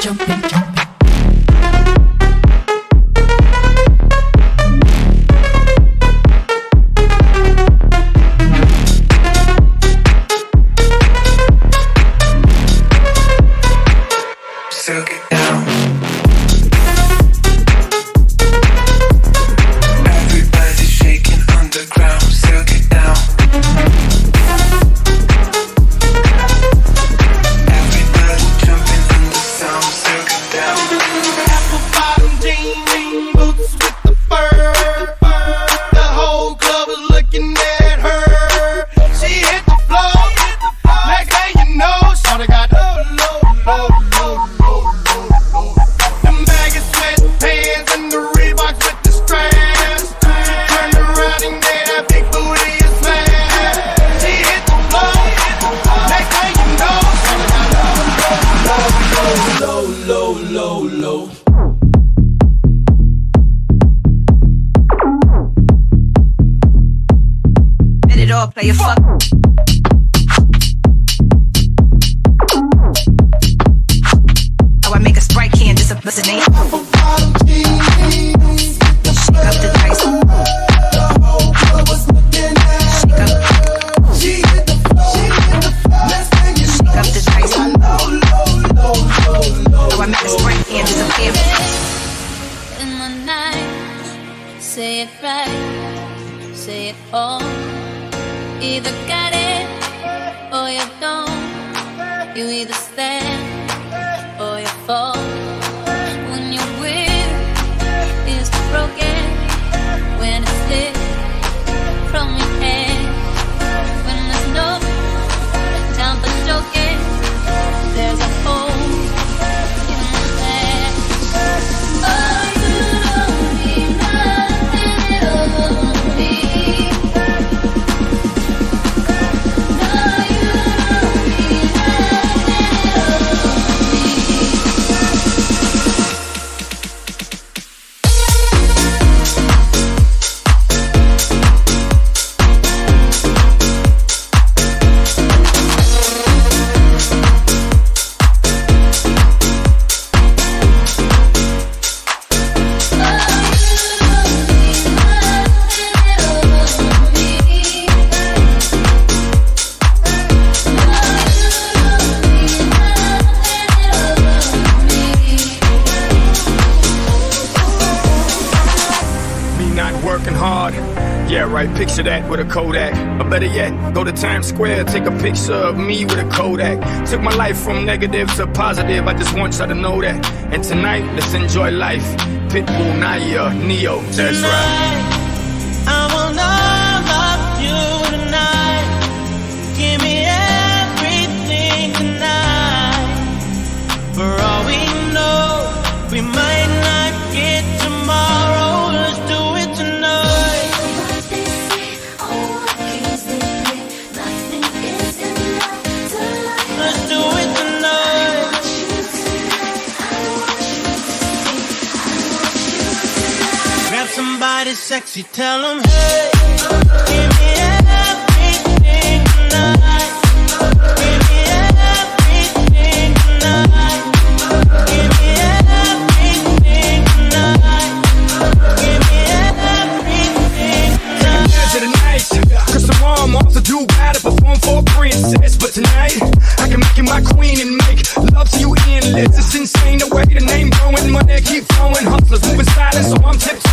jumping. Negative to positive. I just want y'all to know that. And tonight, let's enjoy life. Pitbull, Nayer, Ne-Yo, that's right. I wanna love you tonight. Give me everything tonight. For all we know, we sexy, tell them, hey, give me everything tonight. Give me everything tonight. Give me everything tonight. Give me everything tonight. Cause tomorrow I'm off to do battle, perform for a princess. But tonight, I can make you my queen and make love to you endless. It's insane the way the name growing, money keep flowing. Hustlers moving silent, so I'm tiptoeing.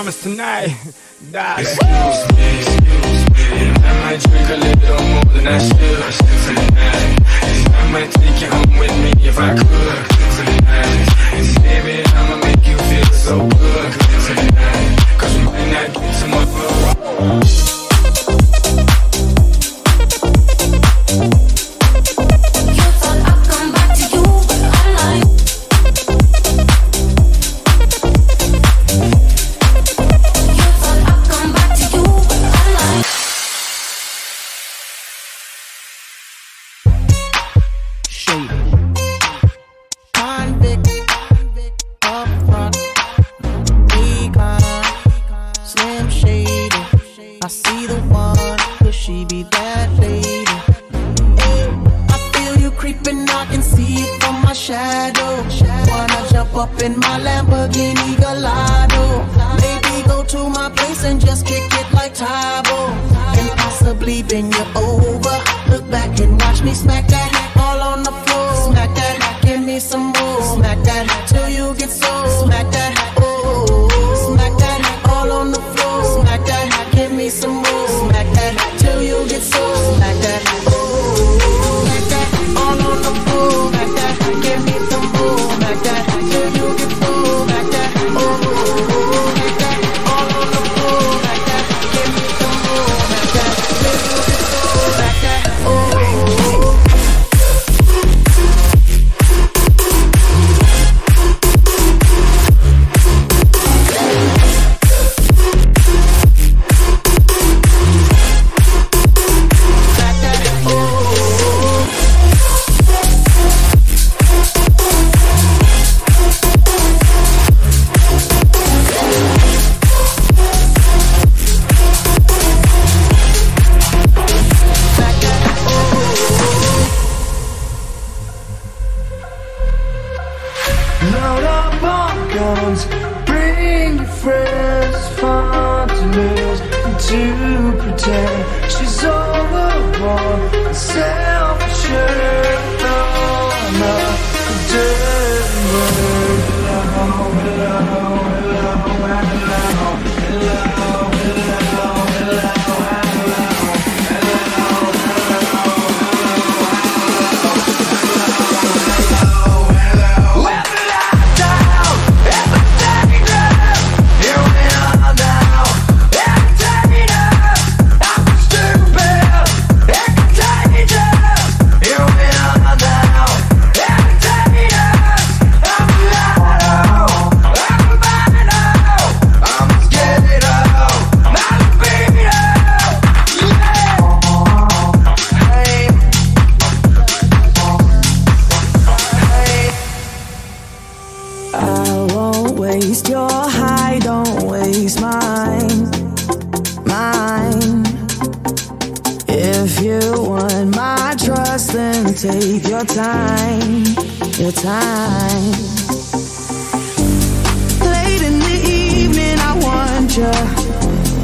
Promise tonight, darling. Excuse me, excuse me. I might drink a little more than I should tonight. And I might take you home with me if I could tonight. And baby, I'ma make you feel so good tonight. Cause we might not get tomorrow. You want my trust, then take your time, your time. Late in the evening, I want you.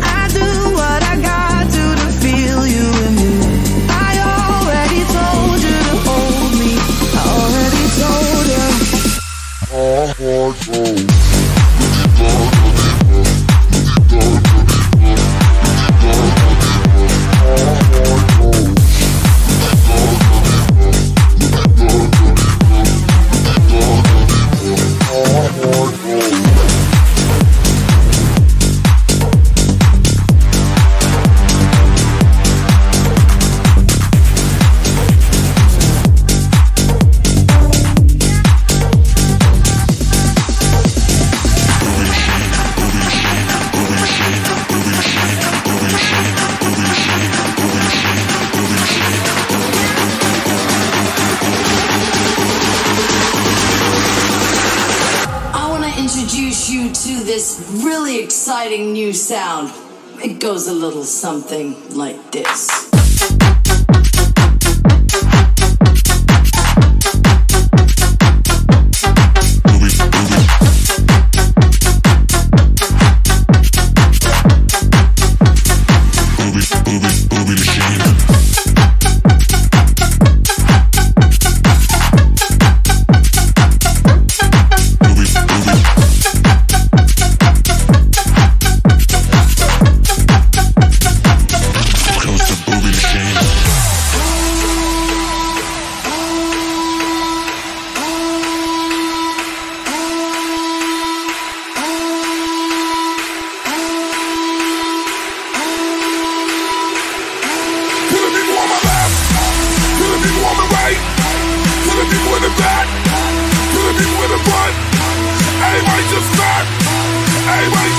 I do what I got to to feel you in me. I already told you to hold me. I already told you. introduce little something like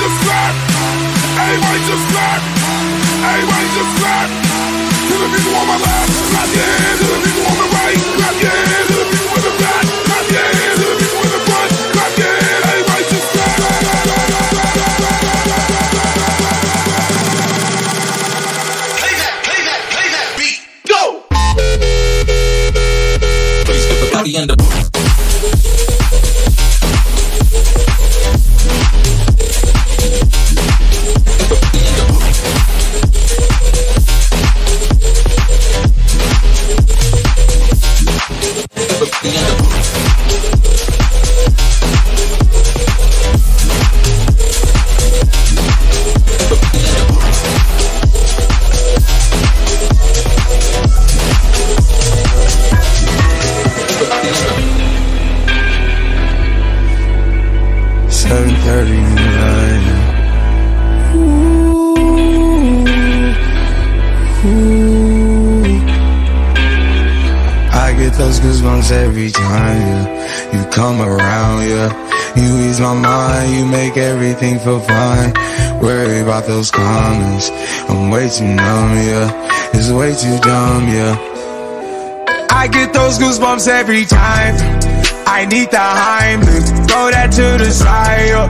to scrap, a way to scrap, a way to the people on my left, grab your hand. To the people on my right, grab your hand. Fine. Worry about those comments. I'm way too numb, yeah. It's way too dumb, yeah. I get those goosebumps every time. I need the Heimlich, throw that to the side. yo.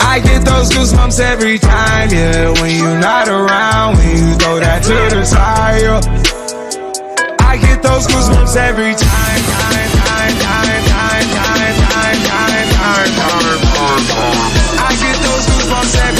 I get those goosebumps every time, yeah. When you're not around, when you throw that to the side. yo. I get those goosebumps every time, time, time, time, time, time, time, time, time, time, time, time. Get from San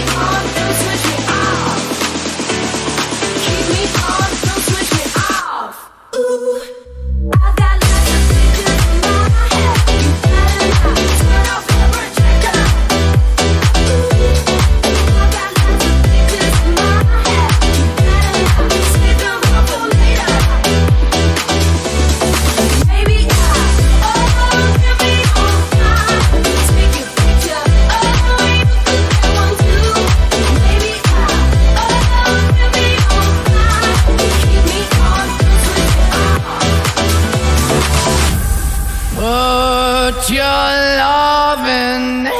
Oh. Put your loving.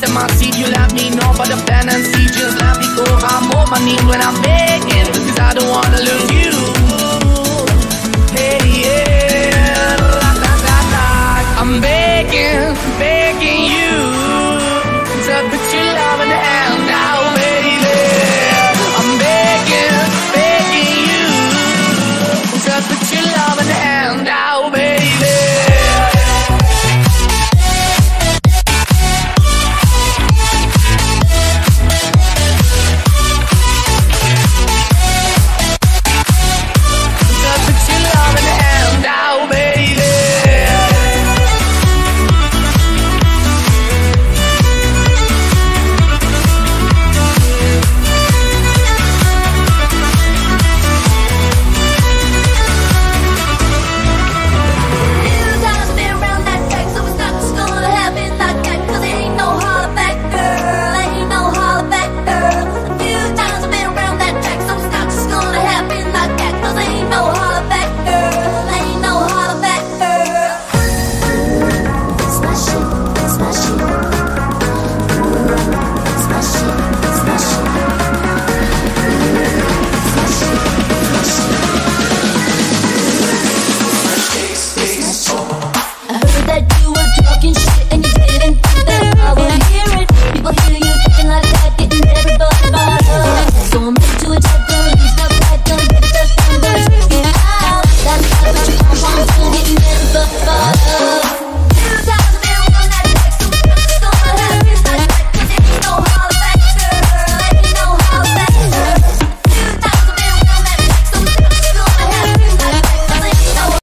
the my seat. You let me know but the plan and see Just let me go I'm on my knees when I'm begging Cause I don't wanna lose you Hey yeah